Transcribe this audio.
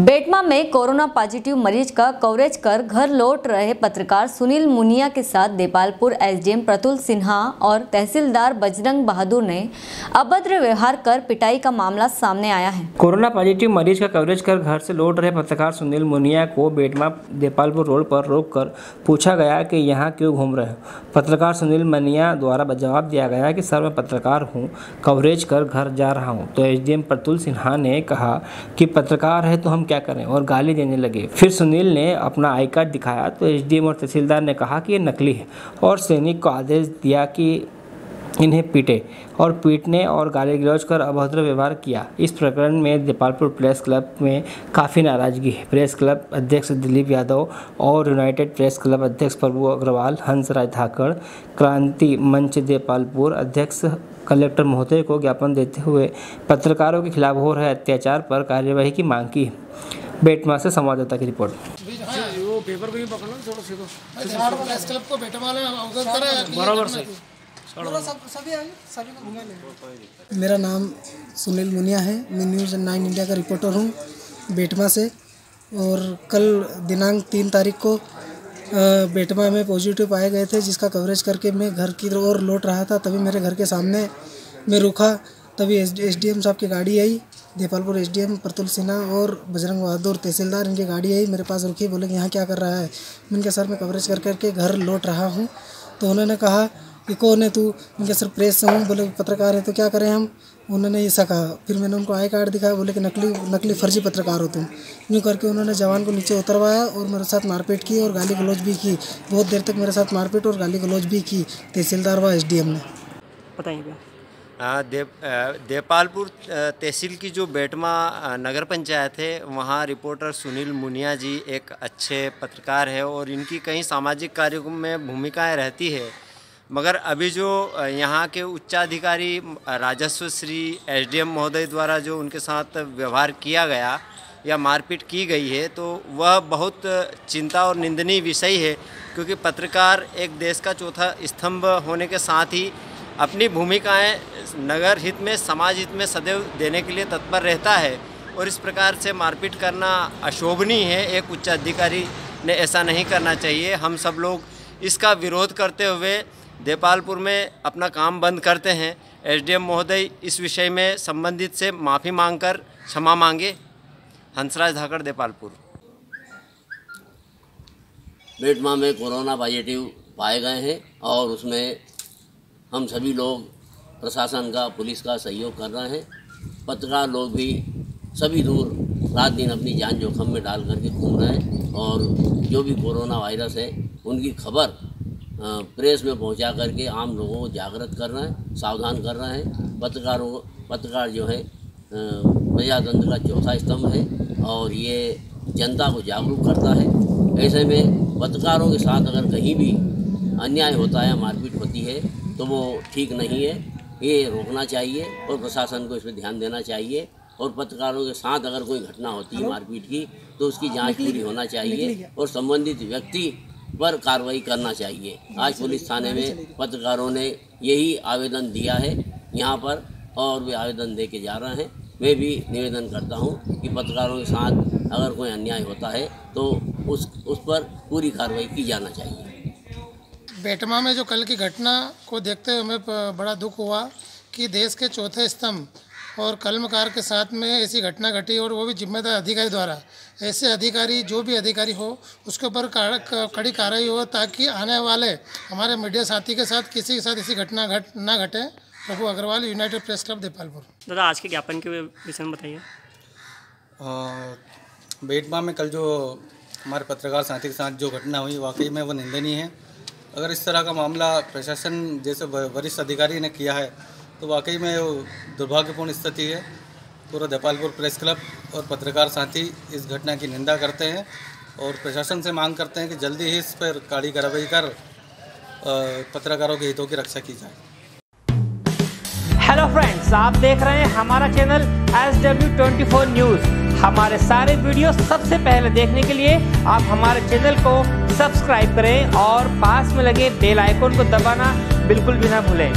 बेटमा में corona positive मरीज़ का कवरेज कर घर लौट रहे पत्रकार सुनील मुनिया के साथ देपालपुर एसडीएम प्रतुल सिन्हा और तहसीलदार बजरंग बहादुर ने अभद्र व्यवहार कर पिटाई का मामला सामने आया है। कोरोना पॉजिटिव मरीज़ का कवरेज कर घर से लौट रहे पत्रकार सुनील मुनिया को बेटमा देपालपुर रोड पर रोककर पूछा गया कि यहाँ क्यों घूम रहे हो। पत्रकार सुनील मुनिया द्वारा जवाब दिया गया कि, सर, मैं पत्रकार हूँ, कवरेज कर घर जा रहा हूँ। तो एसडीएम प्रतुल सिन्हा ने कहा कि, पत्रकार है तो हम क्या करें? और गाली देने लगे। फिर सुनील ने अपना आई कार्ड दिखाया तो एसडीएम और तहसीलदार ने कहा कि ये नकली है और सैनिक को आदेश दिया कि इन्हें पीटे और पीटने और गाली गलौज कर अभद्र व्यवहार किया। इस प्रकरण में देपालपुर प्रेस क्लब में काफ़ी नाराज़गी है। प्रेस क्लब अध्यक्ष दिलीप यादव और यूनाइटेड प्रेस क्लब अध्यक्ष प्रभु अग्रवाल हंसराज धाकड़ क्रांति मंच देपालपुर अध्यक्ष कलेक्टर महोदय को ज्ञापन देते हुए पत्रकारों के खिलाफ हो रहे अत्याचार पर कार्यवाही की मांग की। बेटमा से संवाददाता की रिपोर्ट। पेपर को ही पकड़ो थोड़ा सीधो। करें बराबर से। मेरा नाम सुनील मुनिया है। मैं न्यूज़ नाइन इंडिया का रिपोर्टर हूँ बेटमा से। और कल दिनांक तीन तारीख को बेटमा में पॉजिटिव पाए गए थे जिसका कवरेज करके मैं घर की ओर लौट रहा था। तभी मेरे घर के सामने मैं रुका। तभी एस डी एम साहब की गाड़ी आई Depalpur S D M Pratul Sinha और बजरंग बहादुर तहसीलदार इनकी गाड़ी आई मेरे पास रुकी बोले कि यहाँ क्या कर रहा है? मैंने कहा सर मैं कवरेज कर करके घर लौट रहा हूँ। तो उन्होंने कहा कि कौन है तू? उनके सर प्रेस से हूँ बोले पत्रकार है तो क्या करें हम? उन्होंने ऐसा कहा। फिर मैंने उनको आई कार्ड दिखाया बोले कि नकली नकली फर्जी पत्रकार हो तुम। यूँ करके उन्होंने जवान को नीचे उतरवाया और मेरे साथ मारपीट की और गाली गलौज भी की। बहुत देर तक मेरे साथ मारपीट और गाली गलौज भी की तहसीलदार व एस ने। बताइए हाँ, देव देपालपुर तहसील की जो बेटमा नगर पंचायत है वहाँ रिपोर्टर सुनील मुनिया जी एक अच्छे पत्रकार है और इनकी कई सामाजिक कार्यों में भूमिकाएँ रहती है। मगर अभी जो यहाँ के उच्चाधिकारी राजस्व श्री एसडीएम महोदय द्वारा जो उनके साथ व्यवहार किया गया या मारपीट की गई है तो वह बहुत चिंता और निंदनीय विषय है, क्योंकि पत्रकार एक देश का चौथा स्तंभ होने के साथ ही अपनी भूमिकाएँ नगर हित में, समाज हित में सदैव देने के लिए तत्पर रहता है और इस प्रकार से मारपीट करना अशोभनीय है। एक उच्च अधिकारी ने ऐसा नहीं करना चाहिए। हम सब लोग इसका विरोध करते हुए देपालपुर में अपना काम बंद करते हैं। एसडीएम महोदय, इस विषय में संबंधित से माफ़ी मांगकर क्षमा मांगे। हंसराज धाकड़, देपालपुर। बेटमा में कोरोना पॉजिटिव पाए गए हैं और उसमें हम सभी लोग प्रशासन का, पुलिस का सहयोग कर रहे हैं। पत्रकार लोग भी सभी दूर रात दिन अपनी जान जोखम में डाल करके घूम रहे हैं और जो भी कोरोना वायरस है, उनकी खबर प्रेस में पहुँचा करके आम लोगों को जागृत कर रहे हैं सावधान कर रहे हैं। पत्रकारों पत्रकार जो है प्रजातंत्र का चौथा स्तंभ है और ये जनता को जागरूक करता है। ऐसे में पत्रकारों के साथ अगर कहीं भी अन्याय होता है मारपीट होती है तो वो ठीक नहीं है। ये रोकना चाहिए और प्रशासन को इस पर ध्यान देना चाहिए और पत्रकारों के साथ अगर कोई घटना होती है मारपीट की तो उसकी जाँच पूरी होना चाहिए और संबंधित व्यक्ति पर कार्रवाई करना चाहिए। आज पुलिस थाने में पत्रकारों ने यही आवेदन दिया है, यहाँ पर और भी आवेदन दे के जा रहे हैं। मैं भी निवेदन करता हूँ कि पत्रकारों के साथ अगर कोई अन्याय होता है तो उस उस पर पूरी कार्रवाई की जाना चाहिए। बेटमा में जो कल की घटना को देखते हुए हमें बड़ा दुख हुआ कि देश के चौथे स्तंभ और कलमकार के साथ में ऐसी घटना घटी और वो भी जिम्मेदार अधिकारी द्वारा। ऐसे अधिकारी जो भी अधिकारी हो उसके ऊपर कड़ी कार्रवाई हो ताकि आने वाले हमारे मीडिया साथी के साथ किसी के साथ ऐसी घटना घट ना घटे। Prabhu Agrawal United Press Club Depalpur. दादा आज के ज्ञापन के विषय में बताइए। बेटमा में कल जो हमारे पत्रकार साथी के साथ जो घटना हुई वाकई में वो निंदनीय है। अगर इस तरह का मामला प्रशासन जैसे वरिष्ठ अधिकारी ने किया है तो वाकई में वो दुर्भाग्यपूर्ण स्थिति है। पूरा देपालपुर प्रेस क्लब और पत्रकार साथी इस घटना की निंदा करते हैं और प्रशासन से मांग करते हैं कि जल्दी ही इस पर कड़ी कार्रवाई कर पत्रकारों के हितों की रक्षा की जाए। हेलो फ्रेंड्स आप देख रहे हैं हमारा channel S W twenty four news हमारे सारे वीडियो सबसे पहले देखने के लिए आप हमारे चैनल को सब्सक्राइब करें और पास में लगे बेल आइकन को दबाना बिल्कुल भी ना भूलें।